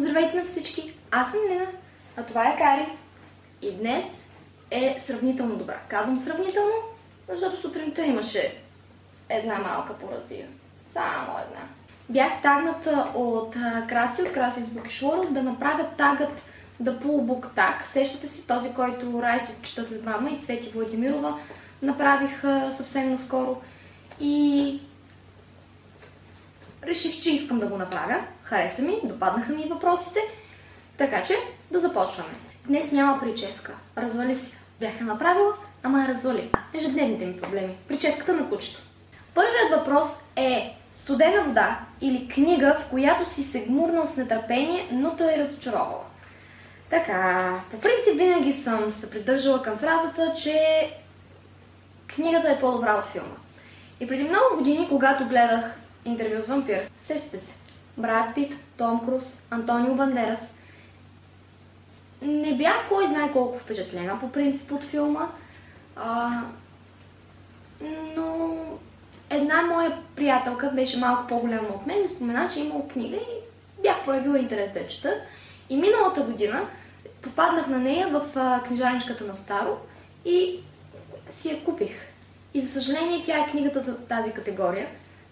Здравейте на всички! Аз съм Лина, а това е Кари. И днес е сравнително добра. Казвам сравнително, защото сутринта имаше една малка поразия. Само една. Бях тагната от Краси, от Краси с World да направя тагът Pull Book Tag. Сещате си този, който Райс от Четът след мама и Цвети Владимирова направих съвсем наскоро. И реших, че искам да го направя. Хареса ми, допаднаха ми въпросите. Така че да започваме. Днес няма прическа. Развали се. Бяха направила, ама я развали. Ежедневните ми проблеми. Прическата на кучето. Първият въпрос е студена вода или книга, в която си се гмурнал с нетърпение, но той е разочаровала. Така, по принцип винаги съм се придържала към фразата, че книгата е по-добра от филма. И преди много години, когато гледах интервю с вампир, сещате се, Брат Пит, Том Круз, Антонио Бандерас. Не бях кой знае колко впечатлена по принцип от филма, а, но една моя приятелка беше малко по-голяма от мен и спомена, че е имал книга и бях проявила интерес да чета. И миналата година попаднах на нея в а, книжарничката на Старо и си я купих. И за съжаление тя е книгата за тази категория,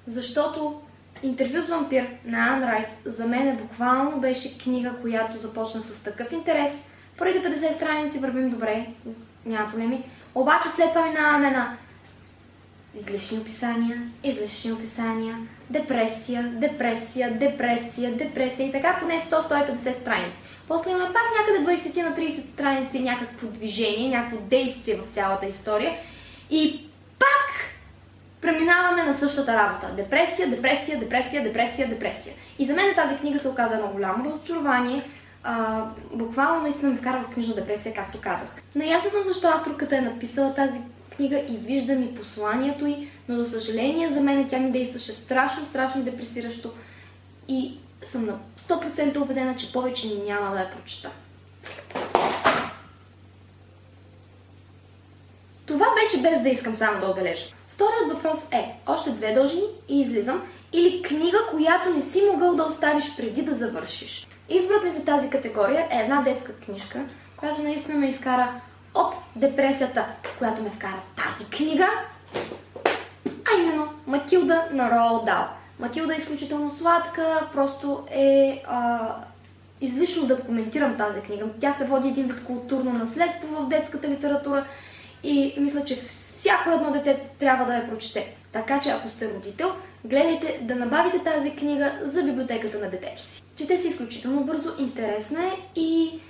защото интервю с вампир на Ан Райс за мен е буквално беше книга, която започнах с такъв интерес. Първите 50 страници вървим добре, няма проблеми. Обаче след това минаваме на излишни описания, излишни описания, депресия, депресия, депресия, депресия и така поне 100-150 страници. После имаме пак някъде 20 на 30 страници някакво движение, някакво действие в цялата история и преминаваме на същата работа. Депресия, депресия, депресия, депресия, депресия. И за мен тази книга се оказа едно голямо разочарование. А, буквално наистина ме вкара в книжна депресия, както казах. Наясно съм защо авторката е написала тази книга и виждам и посланието й, но за съжаление за мен тя ми действаше страшно, страшно депресиращо и съм на 100% убедена, че повече няма да я прочета. Това беше без да искам само да отбележа. Вторият въпрос е, още две дължини и излизам, или книга, която не си могъл да оставиш преди да завършиш. Изборът ми за тази категория е една детска книжка, която наистина ме изкара от депресията, която ме вкара тази книга, а именно Матилда на Роал Дал. Матилда е изключително сладка, просто е а, излишно да коментирам тази книга. Тя се води един вид културно наследство в детската литература и мисля, че всяко едно дете трябва да я прочете. Така че ако сте родител, гледайте да набавите тази книга за библиотеката на детето си. Чете се изключително бързо, интересна е и,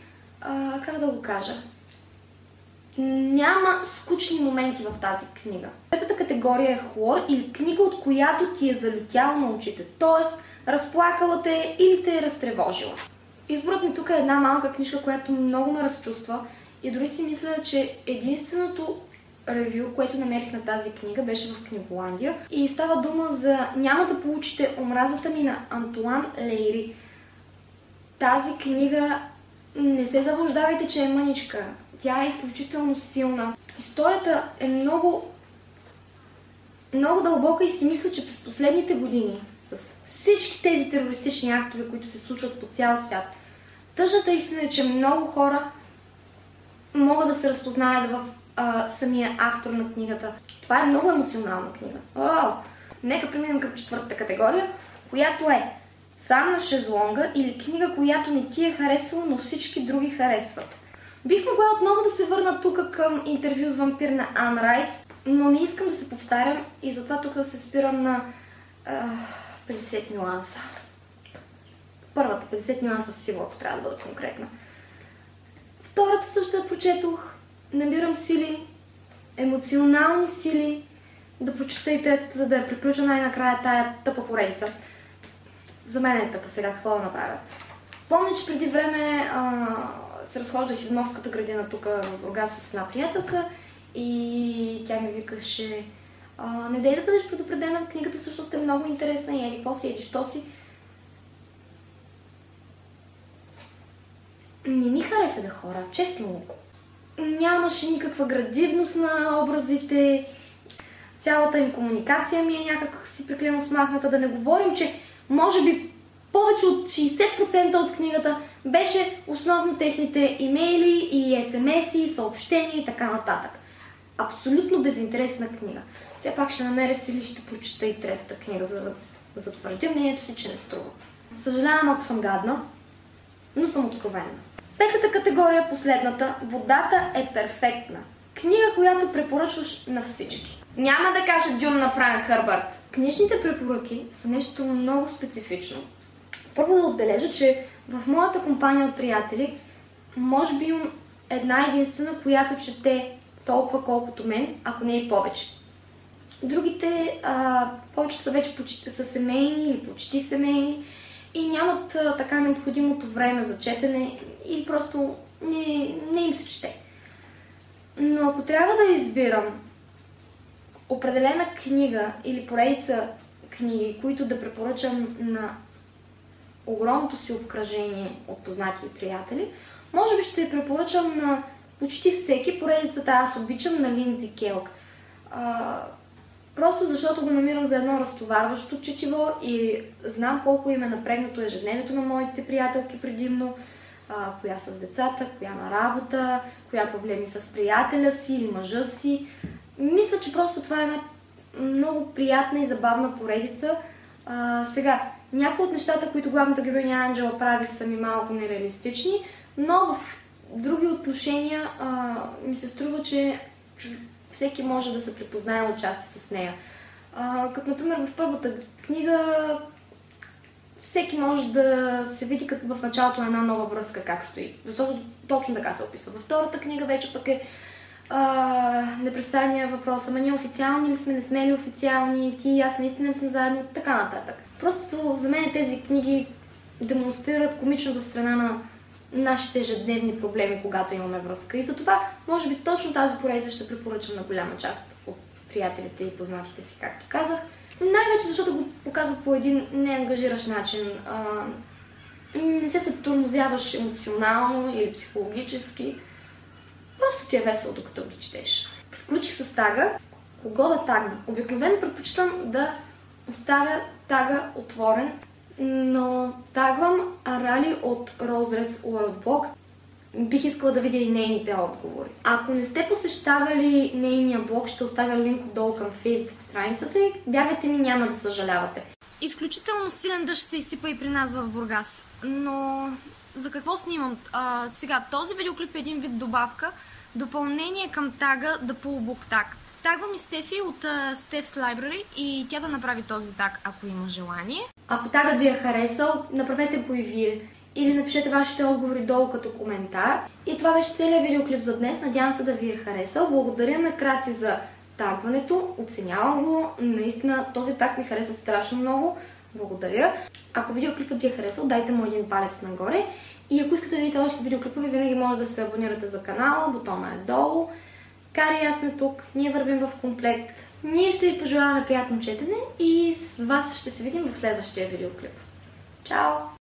а, как да го кажа, няма скучни моменти в тази книга. Третата категория е хлор или книга, от която ти е залютял на очите, т.е. разплакала те или те е разтревожила. Изборът ми тук е една малка книжка, която много ме разчувства и дори си мисля, че единственото ревю, което намерих на тази книга, беше в Книголандия. И става дума за Няма да получите омразата ми на Антуан Лейри. Тази книга не се заблуждавайте, че е мъничка. Тя е изключително силна. Историята е много, много дълбока и си мисля, че през последните години с всички тези терористични актове, които се случват по цял свят, тъжната истина е, че много хора могат да се разпознаят в а, самия автор на книгата. Това е много емоционална книга. О, нека преминем към четвъртата категория, която е сам на шезлонга или книга, която не ти е харесала, но всички други харесват. Бих могла отново да се върна тук към интервю с вампир на Ан Райс, но не искам да се повтарям и затова тук да се спирам на а, 50 нюанса. Първата 50 нюанса сила, ако трябва да бъда конкретна. Втората също я прочетох. Набирам сили, емоционални сили да прочета и третата, за да я приключа най-накрая тая тъпа поредица. За мен е тъпа сега, какво да направя. Помня, че преди време а, се разхождах из морската градина тук в Бургас с една приятелка и тя ми викаше а, не дай да бъдеш предупредена, книгата всъщност е много интересна и еди по си, еди що си. Не ми хареса да хора, честно. Нямаше никаква градивност на образите, цялата им комуникация ми е някак си приклено смахната. Да не говорим, че може би Повече от 60% от книгата беше основно техните имейли и смс-и, съобщения и така нататък. Абсолютно безинтересна книга. Все пак ще намеря си или ще прочита и третата книга, за да затвърдя мнението си, че не струва. Съжалявам, ако съм гадна, но съм откровенна. Петата категория, последната, водата е перфектна. Книга, която препоръчваш на всички. Няма да кажа Дюн на Франк Хърбърт. Книжните препоръки са нещо много специфично. Първо да отбележа, че в моята компания от приятели, може би имам една единствена, която чете толкова колкото мен, ако не и повече. Другите, а, повечето са вече почти, са семейни или почти семейни и нямат така необходимото време за четене и просто не, не им се чете. Но ако трябва да избирам определена книга или поредица книги, които да препоръчам на огромното си обкръжение от познати и приятели, може би ще препоръчам на почти всеки поредицата Аз обичам на Линдзи Келк. Просто защото го намирам за едно разтоварващо четиво и знам колко им е напрегнато ежедневието на моите приятелки предимно, а, коя с децата, коя на работа, коя проблеми с приятеля си или мъжа си. Мисля, че просто това е една много приятна и забавна поредица. А, сега, някои от нещата, които главната героиня Анджела прави, са ми малко нереалистични, но в други отношения а, ми се струва, че всеки може да се припознае отчасти с нея. А, като, например, в първата книга всеки може да се види като в началото на една нова връзка как стои. Защото точно така се описва. Във втората книга вече пък е а, непрестанния въпрос, ама ние официални ли сме, не сме ли официални, ти и аз наистина сме заедно, така нататък. Просто за мен тези книги демонстрират комичната страна на нашите ежедневни проблеми, когато имаме връзка. И затова, може би, точно тази поредица ще препоръчам на голяма част от приятелите и познатите си, както казах. Най-вече защото го показват по един неангажиращ начин. А, не се тормозяваш емоционално или психологически. Просто ти е весело, докато ги четеш. Приключих с тага. Кого да тагна? Обикновено предпочитам да оставя тага отворен, но тагвам Арали от Розрец World Бих искала да видя и нейните отговори. Ако не сте посещавали нейния блог, ще оставя линк отдолу към Facebook страницата и вярвайте ми, няма да съжалявате. Изключително силен дъжд се изсипа и при нас в Бургас. Но за какво снимам? А, сега, този видеоклип е един вид добавка, допълнение към тага Pull Book Tag. Тагвам и Стефи от uh, Steph's Library и тя да направи този таг, ако има желание. Ако тагът ви е харесал, направете го и вие. Или напишете вашите отговори долу като коментар. И това беше целият видеоклип за днес. Надявам се да ви е харесал. Благодаря на Краси за тагването. Оценявам го. Наистина този таг ми хареса страшно много. Благодаря. Ако видеоклипът ви е харесал, дайте му един палец нагоре. И ако искате да видите още видеоклипове, винаги може да се абонирате за канала. Бутона е долу. Кари аз сме тук, ние вървим в комплект. Ние ще ви пожелаваме приятно четене и с вас ще се видим в следващия видеоклип. Чао!